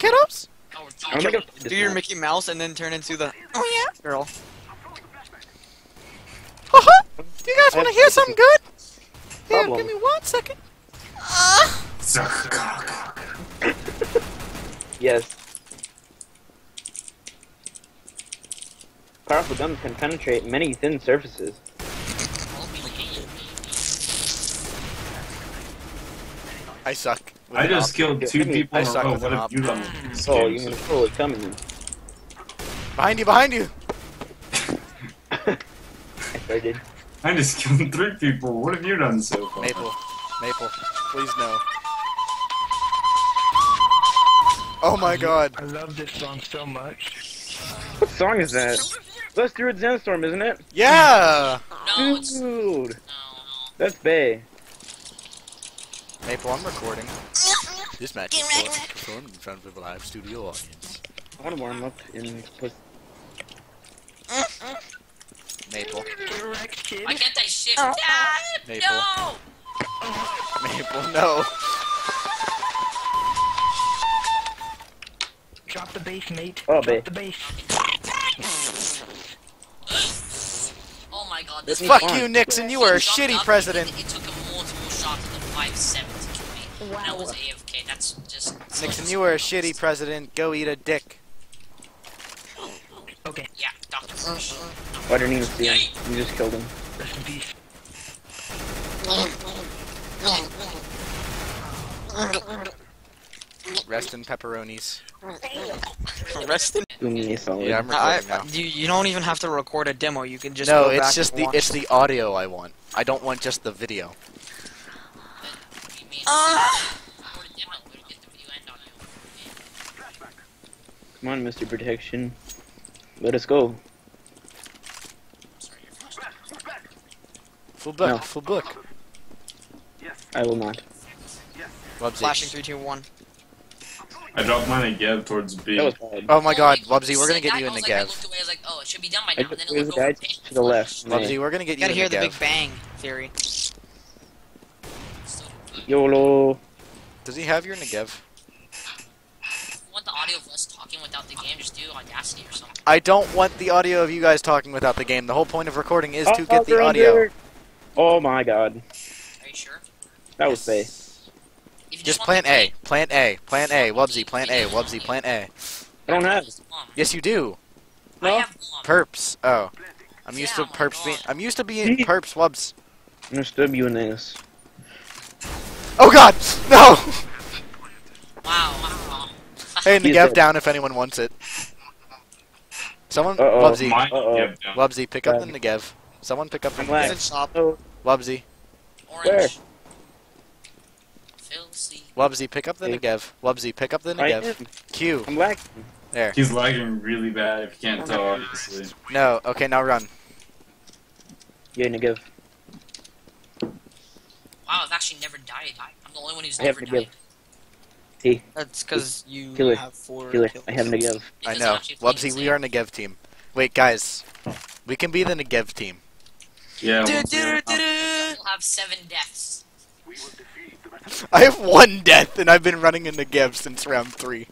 kiddos? Oh, I'm gonna do your Mickey Mouse and then turn into the oh yeah girl. Haha! Do you guys want to hear something good? Here, Problem. give me one second. Suck cock. Yes. Powerful guns can penetrate many thin surfaces. I suck. With I just op- killed two I people in a suck row. with What an have op. you done? This Oh, game? you're gonna fully coming. Behind you, behind you! I started. I just killed three people. What have you done so far? Maple. Maple. Please no. Oh my god. I love this song so much. What song is that? That's Darude Sandstorm, isn't it? Yeah! No, no, Dude, no. that's Bay. Maple, I'm recording. This match is performed in front of a live studio audience. I wanna warm up in puss. Maple. Get wrecked, kid. Why can't I shift? Dad, Maple. no. Maple, no. Drop the bass, mate. Oh, Drop Bay. the bass. Oh my god, this Fuck fine. you, Nixon. You were a shitty up, president. To kill I was AFK. That's just. so Nixon, you were a shitty president. Go eat a dick. Okay, Yeah, Dr. Fresh. Oh, I didn't even see him. You just killed him. rest in peace. Rest in pepperonis. Rest in. Doing me a solid. Yeah, I'm I, now. you, you don't even have to record a demo. You can just No, go it's back just and the watch it's the audio I want. I don't want just the video. What do you mean? Record a demo. We'll get the video and audio. Come on, Mr. Protection. Let us go. Sorry, you're flashed. Full book. No. Full book. I will not. Wubsy. Flashing three, two, one. I dropped mine again towards B. That was. Oh my god, Wubsy, we're gonna get you in the was Gav. looked away, I was like, oh, it should be done by I now. And then just it there's a guy to the left. Wubsy, we're gonna get You gotta hear the the Big Bang theory. So, YOLO. Does he have your Negev? want the audio of us talking without the game, just do Audacity or something. I don't want the audio of you guys talking without the game. The whole point of recording is to Oh, get the they're audio. under. Oh my god. Are you sure? That was Bay. If you Just plant A. Plant A. Plant A. Wubsy, plant A. Wubsy, plant A. I don't have. Yes, you do. No. Perps. Oh. I'm used to Yeah, oh my perps being. I'm used to being perps. Wubs. Understood you in this. Oh god! No! Wow. wow. Hey, He's Negev dead. down if anyone wants it. Someone. Uh-oh. Wubsy. Uh-oh. yeah, down. Wubsy, pick up the Bad. Negev. Someone pick up the I'm lagged. Negev. Shop. Oh, Wubsy. Orange. Phil Wubsy, pick up the Hey. Negev. Wubsy, pick up the I Negev. Q. I'm lagging. There. He's lagging really bad if you can't tell, obviously. No. Okay, now run. Yeah, Negev. Wow, I've actually never died. I'm the only one who's I never to died. Hey, That's because you Killer. have four killer. kills. I have Negev. I know. I'm actually playing Wubsy, we are Negev team. Wait, guys. We can be the Negev team. Yeah. Du- once du- you're- du- du- We'll have seven deaths. I have one death, and I've been running in Negev since round three.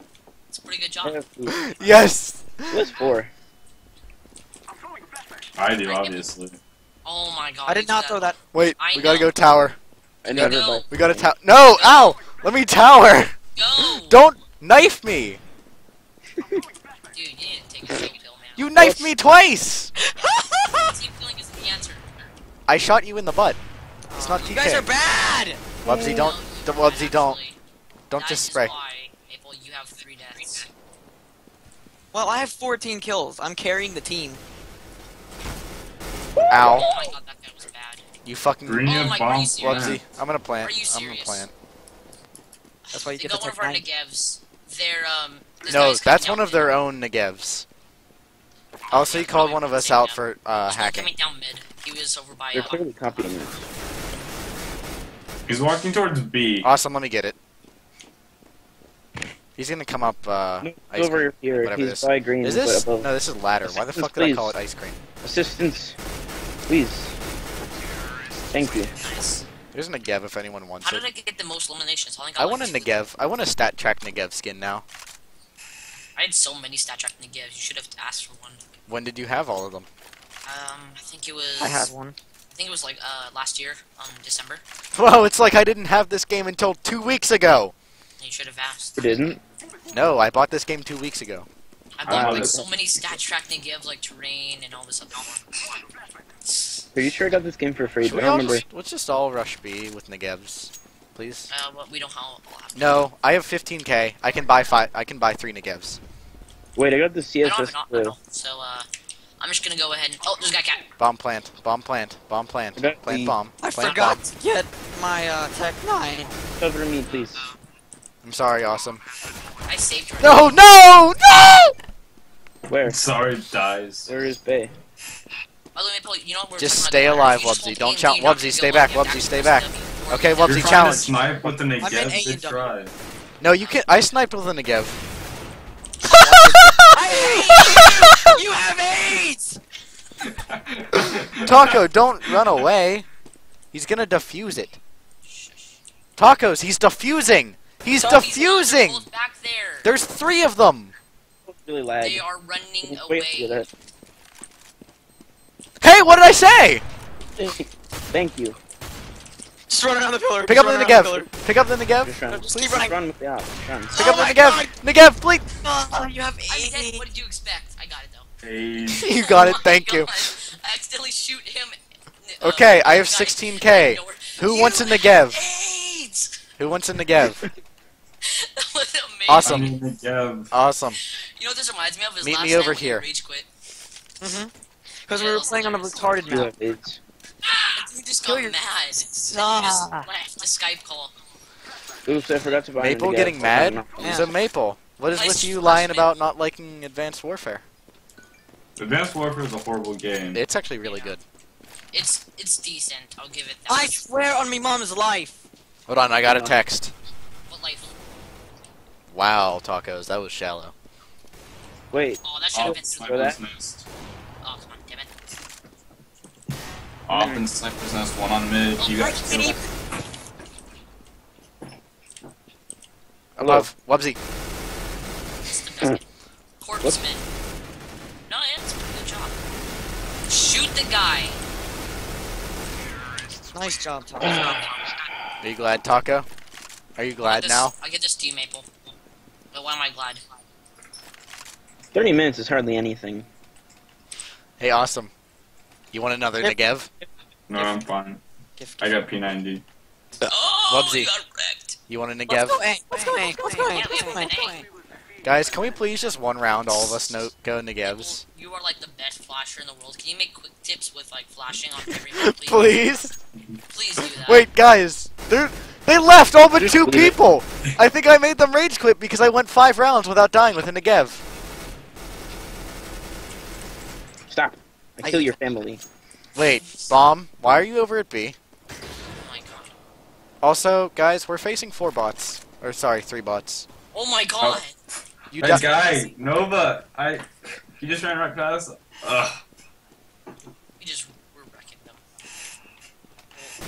It's a pretty good I job. have two. Yes! What's four? I do, obviously. Oh my god. I did not throw that. Wait, I we gotta go tower. I Go. never. We gotta tower. No! Ow! Let me tower! Go! Don't knife me! Dude, you need to take a second pill, man. You knifed me twice! Team killing is the answer. I shot you in the butt. It's not You guys are bad! Wubsy, don't. No, The Wubsy, don't. Don't That just is spray. why, Maple, you have three deaths. Well, I have 14 kills. I'm carrying the team. Oh Ow. my god, that guy was bad. You fucking. Green Oh a bomb are you serious? Wubsy, I'm gonna plant. Are you I'm gonna serious? plant. That's why you they get got the one of our tech negevs. They're, um... this No, that's one of mid. their own Negevs. Also, he called one of us out for uh, There's one hacking. coming down mid. He was over by, They're uh... clearly copying it. He's walking towards B. Awesome, let me get it. He's gonna come up, uh, No, ice over cream. here. whatever He's this- by green. Is this? No, this is ladder. Why the Assistance, fuck did I call it ice cream? Assistance. Please. Thank you. Nice. There's a Negev if anyone wants How it. How did I get the most eliminations? I I got want a like Negev. I want a StatTrak Negev skin now. I had so many StatTrak to give. You should have asked for one. When did you have all of them? Um, I think it was. I had one. I think it was like uh last year, um, December. Whoa, it's like I didn't have this game until two weeks ago. You should have asked. You didn't? No, I bought this game two weeks ago. I bought Uh, like so many StatTrak to give, like terrain and all this other one. Are you sure I got this game for free? Should I don't all remember. just, let's just all rush B with Negevs, please. Uh, well, we don't all all have. No, I have 15k. I can buy five. I can buy three Negevs. Wait, I got the I don't have an op- blue. so uh, I'm just gonna go ahead and. Oh, there's a guy cat. Bomb plant. Bomb plant. Bomb plant. I Plant the- bomb. I Plant forgot bomb. to get my uh, Tech 9. Cover me, please. I'm sorry, awesome. I saved her. No, no, no! Where? Sorry, dies. Where is Bay? By the way, Paul, you know what we're Just stay alive, the ladder? You just Wubsy. Don't A and challenge- B, you're not Wubsy, stay back. like Wubsy, stay back. Okay, down. Wubsy, You're trying challenge. to snipe with the I'm Negev, they and W. try. No, you can't. I sniped with a Negev. I hate you! You have AIDS! Taco, don't run away. He's gonna defuse it. Tacos, he's defusing. He's He's defusing. both back there. There's three of them. Really lag. They are running Wait to get away. it. Hey, what did I say? Thank you. Just run around the pillar. Pick just up the run around. Negev. Pick up the Negev. Just run. Just Please keep running. run with the op. Run. Pick Oh up the my Negev. God. Negev, please. Oh, you have I'm dead. AIDS. What did you expect? I got it though. Hey, You got it. Oh my Thank you. I accidentally shoot him. uh, Okay, I have 16K. nowhere. Who You wants a have Negev? AIDS. Who wants a Negev? that was amazing. Awesome. I mean, Negev. Awesome. You know what this reminds me of? Is Meet last me over night here. Rage quit. Mm-hmm. Because we were playing on a retarded You map. have AIDS. You just Kill got your- mad. And you just Ah. left the Skype call. Oops, I forgot to buy Maple getting mad? Yeah. Who's a Maple? What is with you first lying Maple. about not liking Advanced Warfare? Advanced Warfare is a horrible game. It's actually really good. It's it's decent. I'll give it that. I swear on me mom's life. Hold on, I got a text. What life? Wow, tacos, that was shallow. Wait, Oh, that should have been. Oh, Where Sniper's Nest. Oh, come on, damn it. Op and Sniper's Nest, one on mid. You Oh, guys right, kill. idiot. I love Wubsy. It's the best. Corpseman. No, yeah, it's a pretty good job. Shoot the guy. Nice job, Tom. Are you glad, Taco? Are you I glad get now? I get this Steam Maple. But why am I glad? 30 minutes is hardly anything. Hey, awesome. You want another Yep. Negev? No, I'm fine. Gift, I got P90. Oh, Wubsy. you got wrecked. You want a Let's Negev? Let's go A. Let's go A. Let's go A. yeah, Let's go yeah. A. Guys, can we please just one round all of us no go Negevs? You are like the best flasher in the world. Can you make quick tips with like flashing on every map, please? Please? Please do that. Wait, guys. They they left all but Just two people! it. People. I think I made them rage quit because I went five rounds without dying with a Negev. Stop. I kill your family. Wait, bomb. Why are you over at B? Oh my god. Also, guys, we're facing four bots. Or sorry, three bots. Oh my oh. god. You That guy, Nova, I. He just ran right past. Ugh. We just we're wrecking them.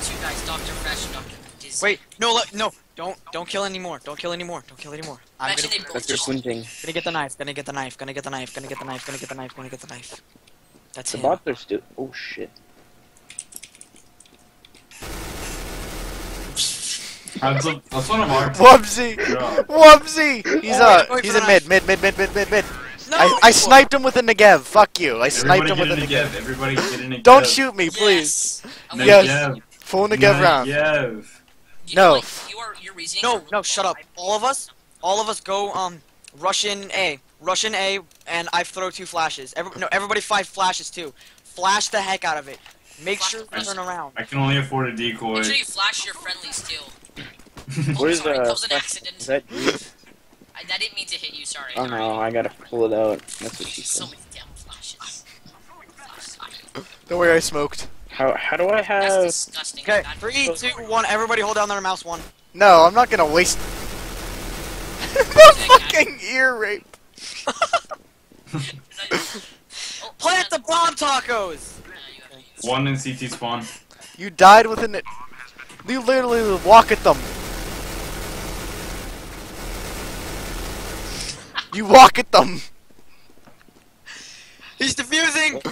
Two guys, Doctor Fresh and Doctor Dizzy. Wait, no, look, no, don't, don't kill anymore. Don't kill anymore. Don't kill anymore. I'm Imagine gonna, That's your just. squinting. gonna get the knife. Gonna get the knife. Gonna get the knife. Gonna get the knife. Gonna get the knife. Gonna get the knife. That's The him. bots are still. Oh shit. That's, a, that's one of our. Wubsy! job. Wubsy! He's uh, wait, he's wait in mid, mid, mid, mid, mid, mid, mid. No, I, I sniped him with a Negev. Fuck you. I sniped Everybody him with a in Negev. Negev. Everybody get in a Don't shoot me, please. Yes. Negev. Yes. you- Full Negev round. Negev. You No. know, like, you are your reasoning. No, no, shut up. All of us, all of us go um rush in A, rush in A, and I throw two flashes. Every, no, everybody five flashes too. Flash the heck out of it. Make sure to turn around. I can only afford a decoy. Make sure you flash your friendlies too. Oh, What is sorry, that was an accident. Is that Jeep? I, I didn't mean to hit you. Sorry. Oh no, I gotta pull it out. That's what she So many damn flashes. Don't worry, I smoked. How how do I That's have? disgusting. Okay, three, two, one. Everybody hold down their mouse. One. No, I'm not gonna waste. the fucking ear rape. Oh, Plant the bomb tacos. Yeah, you have to use- One in CT spawn. You died within it. You literally walk at them. You walk at them. He's defusing.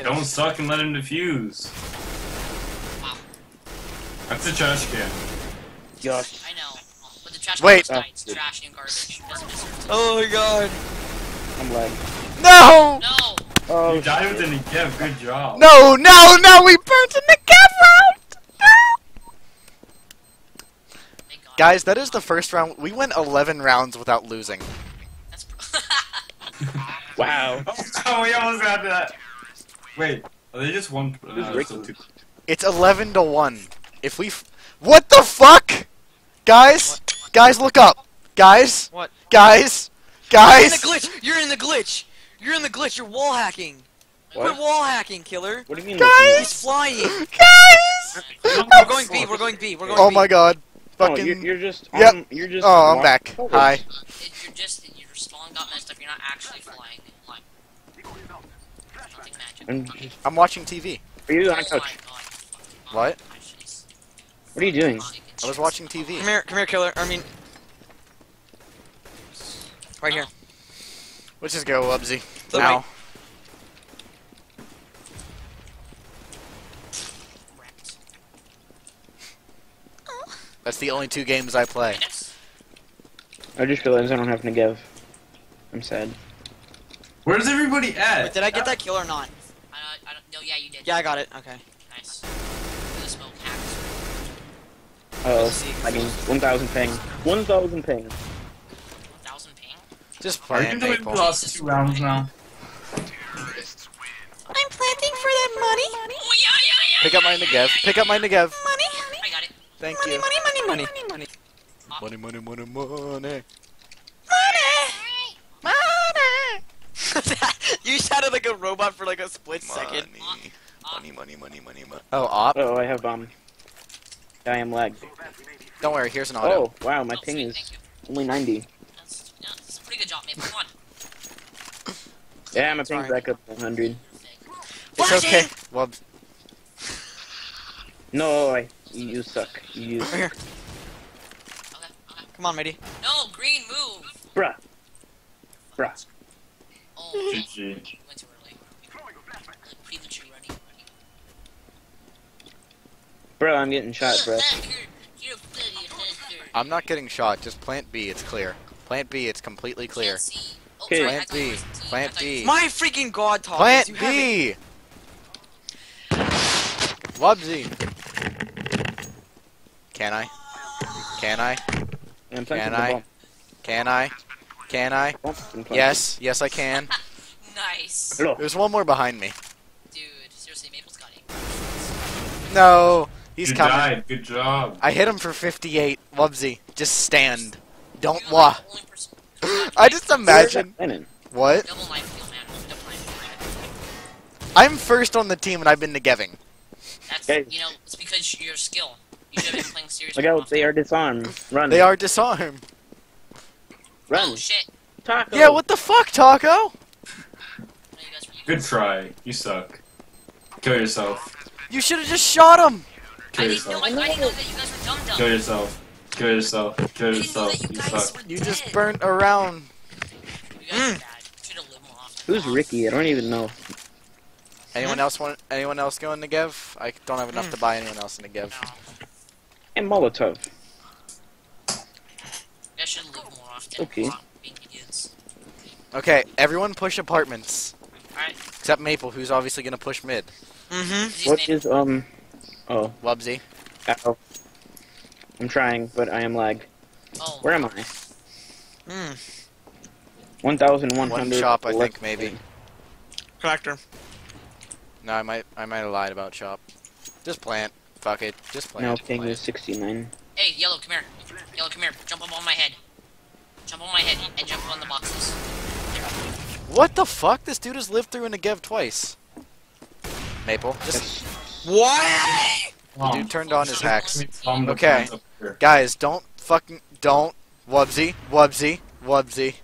Just kidding. Don't suck and let him defuse. That's a trash can. Josh. I know. But the trash Wait. can it's trashy and garbage. It doesn't deserve to. Oh my god. I'm lag. No! No! Oh, you died with an Negev, good job. No, no, no, we burnt in the gap round! No! Guys, that is the first round. We went 11 rounds without losing. That's. wow. Oh, we almost got that. Wait, are they just one? Who's uh, Ricky? so two- It's 11 to 1. If we. F- what the fuck? Guys? Guys, look up. Guys? What? Guys? You're in Guys? the glitch. You're in the glitch. You're in the glitch. You're wall hacking. What? Quit wall hacking, killer. What do you mean? Guys! He's flying. Guys! We're going B. We're going B. We're going B Oh B. my god. No, Fucking. you're, you're just. Yep. Um, you're just. Oh, I'm back. forward. Hi. You're just your spawn got messed up. You're not actually flying. Like nothing magic. I'm watching TV. are you on a couch? my god. fucking- What? What are you doing? I was watching TV. Come here. Come here, killer. I mean. Right here. Let's just go, Wubsy. Look, Now. That's the only two games I play. I just realized I don't have Negev. I'm sad. Where's everybody at? Wait, did I get that kill or not? I don't. I don't. No. Yeah, you did. Yeah, I got it. Okay. Nice. For the smoke hacks. Oh, uh, Let's see. lagging. 1,000 ping. 1,000 ping. 1000 ping. Just Are you playing doing the last two rounds now? I'm planting for that money. Oh yeah, yeah, yeah. Pick up my Negev. Pick up my Negev. Money. I got it. Thank you. Money. Money. Money. Money. Money, money, money, money. Money. Money! Money! you sounded like a robot for like a split second. Money. Money, money, money, money, money. Oh, op. Oh, I have um, bomb. I am lagged. Don't worry, here's an auto. Oh, wow, my Oh, ping sweet, is only 90. That's, yeah, that's a pretty good job, Maple. Come on. Yeah, my ping's Sorry. back up to 100. It's okay. Well, No, I, you, you suck. You, Right here. Okay. Okay. Come on, matey. No, green move. bruh. Bruh. Oh, GG. went too early. Premature running. Bro, I'm getting shot, bro. You're a bloody hacker. I'm not getting shot. Just plant B. It's clear. Plant B. It's completely clear. Oh, Okay. sorry, Plant B. were team. I Plant B. My freaking god, Tom. Plant you have it. B. Wubsy. Can I? Can I? I'm Can I? the bomb. Can I? Can I? Bomb has been planted. Yes. Yes, I can. Nice. Hello. There's one more behind me. Dude, seriously, Maple's got it. No. He's you coming. died. Good job. I hit him for 58. Wubsy. Just stand. Don't You're wah. like the only person- I just imagine. What? Double knife kill, man. Double knife. I'm first on the team and I've been negeving. That's, Guys. you know, it's because your skill. You should have been playing serious. Look out, they are disarmed. Run. They are disarmed. Run. Oh shit. Taco. Yeah, what the fuck, Taco? No, you guys were- Good try. You suck. Kill yourself. You should have just shot him. I Kill didn't know. yourself. I, I didn't know that you guys were dumb dumb. Kill yourself. Kill yourself. Kill I didn't know yourself. you You suck. You just burnt around. You guys are bad. Should have lived more often. Who's Ricky? I don't even know. Anyone else want? Anyone else going to give? I don't have enough to buy anyone else in the give. And Molotov. You should have more often. Okay. Stop Being idiots. Okay, everyone push apartments. Alright. Except Maple, who's obviously gonna push mid. Mm-hmm. These What um... Oh, Wubsy. ow. I'm trying, but I am lag. Oh. Where am I? Mm. 1,100. One shop, I think, maybe. Connector. No, I might, I might have lied about shop. Just plant. Fuck it. Just plant. Now Just ping plant. is 69. Hey, yellow, come here. Yellow, come here. Jump up on my head. Jump on my head and jump on the boxes. What the fuck? This dude has lived through in a Negev twice. Maple, just Yes. What? Bomb. dude turned on his hacks. Okay. plants up here. Guys, don't fucking don't Wubsy, Wubsy, Wubsy.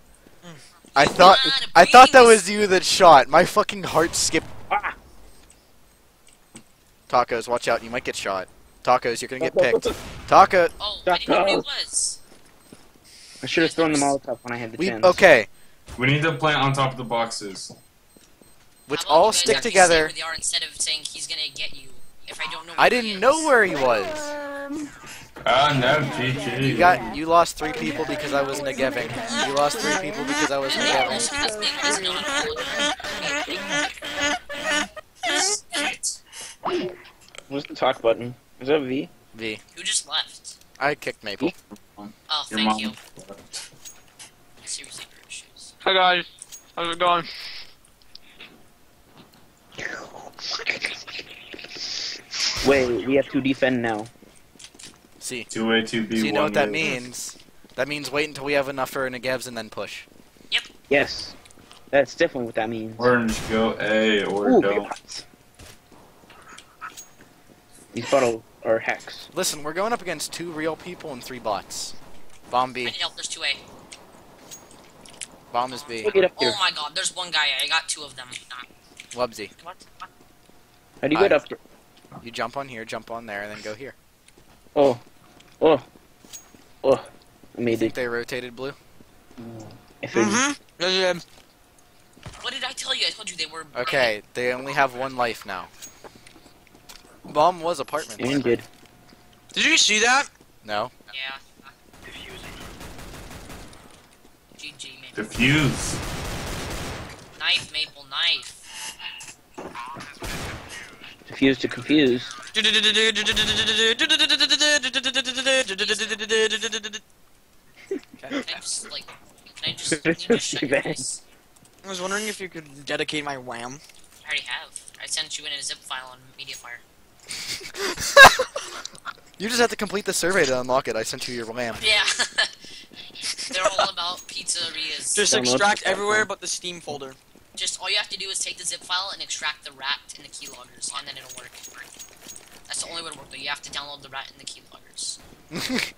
I thought I thought that was you that shot. My fucking heart skipped. Ah! Tacos, watch out! You might get shot. Tacos, you're gonna get picked. Taco, Oh, I didn't know who he was. I should have thrown the Molotov when I had the We chance. okay. We need to plant on top of the boxes. Let's How about all stick together. Where they are instead of saying he's gonna get you. If I don't know. I didn't he know where he was. Ah, no, GG. You got you lost three people because I was negeving. You lost three people because I was And then also negeving. his name was not Shit. What's the talk button? Is that V? V. Who just left? I kicked Maple. Oh, Your thank mom. you. Seriously. Hi guys, how's it going? Wait, we have to defend now. See. Two A, two B, So you know what that means? That means wait until we have enough for negevs and then push. Yep. Yes. That's definitely what that means. Orange, go A or Ooh, don't. These bottle are hex. Listen, we're going up against two real people and three bots. Bomb I B. need help. There's two A. Bomb is B. Look it up here. Oh my god, there's one guy. I got two of them. Wubsy. What? How do you get I- up? there? You jump on here, jump on there, and then go here. Oh, oh, oh! I You made think it. they rotated blue? Mm-hmm. Yeah, yeah. What did I tell you? I told you they were. Okay, they only have one life now. Bomb was apartment. And did. Did you see that? No. Yeah. GG, Maple. Diffuse. Knife, Maple, knife. Diffuse to confuse. Can I just, like. Can I just. Can you just shut? I was wondering if you could dedicate my wham. I already have. I sent you in a zip file on Mediafire. You just have to complete the survey to unlock it. I sent you your wham. Yeah. They're all about pizzerias. Just extract everywhere but the Steam folder. Just all you have to do is take the zip file and extract the rat and the keyloggers, and then it'll work. That's the only way to work, though. You have to download the rat and the keyloggers.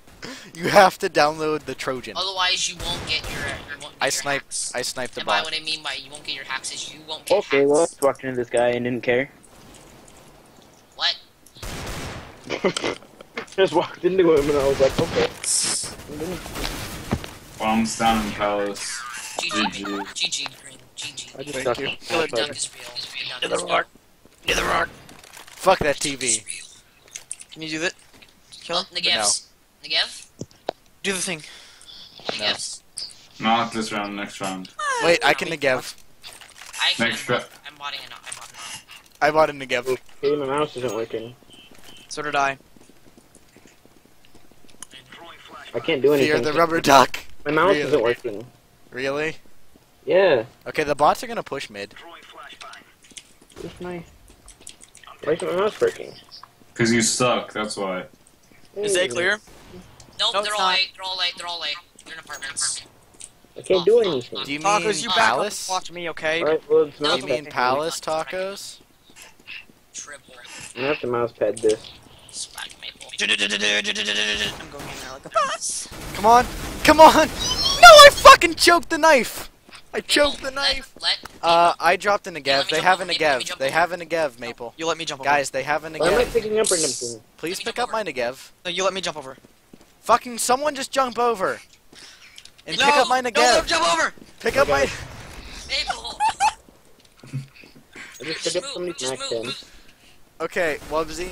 you have to download the Trojan. Otherwise, you won't get your. You won't get I sniped. I sniped the and by bot. what I mean by you won't get your hacks is you won't get Okay, hacks. well, I just walked into this guy and didn't care. What? just walked into him and I was like, okay. Bombs down in Palace. GG, GG. GG, I just Thank suck. you. Killer Duck is real. Killer Duck is real. Get the rock. Fuck that TV. Can you do that? Kill oh, him? Oh, Negevs. Negev? Do the thing. Negevs. Not this round, next round. Ah, Wait, I can negev. I can. Next I'm, ra- I'm botting it. I'm botting it. I bought a negev. Hey, my mouse isn't working. So did I. I can't do anything. Fear the rubber duck. My mouse Really? isn't working. Really? Yeah. Okay, the bots are gonna push mid. Where's my... Why isn't my mouse working? Cause you suck, that's why. Is A clear? Nope, No, they're it's all not. late. They're all late. They're all late. They're in apartments. I can't do anything. Do you Tacos, mean you back up palace? watch me, okay? Alright, well, Do you mean palace tacos? Triple. I'm gonna have to mouse pad this. Spike maple. I'm going in there like a boss. Come on, come on! No, I fucking choked the knife. I choked the knife. Let, let Uh, I dropped in a let negev. They jump have a over, Maple, let me negev. They over. have a negev, Maple. You let me jump over. Guys, they have an a Why am I negev. picking up random Please pick jump up my over. negev. No, you let me jump over. Fucking someone just jump over. And No, pick up my No, let jump over! Pick up my. Maple. I just Just pick up move, somebody's just then. Okay, Wubsy.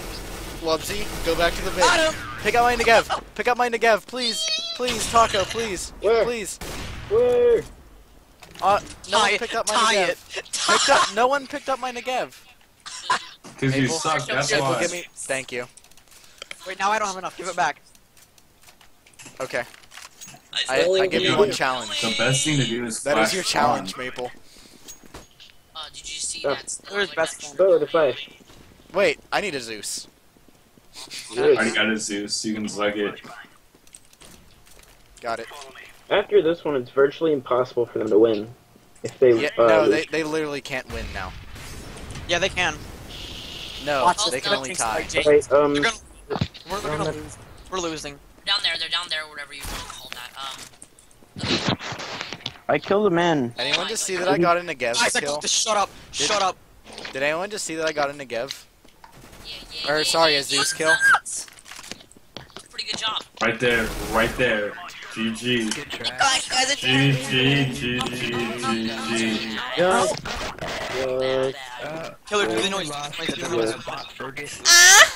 Wubsy, go back to the Got base. him! Pick up my negev. Pick up my negev, please. Please, Taco, please. Where? Please. Where? Uh, no tie one picked up my tie negev. it. Picked up, no one picked up my negev. Cause you suck, that's Maple, why. give me. Thank you. Wait, now I don't have enough. Give it back. Okay, I, Really? I give you one challenge. The best thing to do is That is your bomb. challenge, Maple. Uh, did you see Oh, that? where's best that- friend? Go to flash. Wait, I need a Zeus. I already got a Zeus, you can suck it. Got it. After this one, it's virtually impossible for them to win. If they, Yeah, uh, no, they, they literally can't win now. Yeah, they can. No, Watch they can only tie. Jinx. Alright, um, gonna, we're, we're gonna lose. We're losing. Down there, they're down there, whatever you want to call that. Um, I killed a man. Anyone just see that I got in a Negev Isaac, kill? just shut up. Did- Shut up. Did anyone just see that I got in a Negev? yeah, yeah, Or, yeah, sorry, yeah, a Zeus kill. Pretty good job. Right there, right there. GG. GG, GG, GG. Uh, Killer, do the noise. Ah!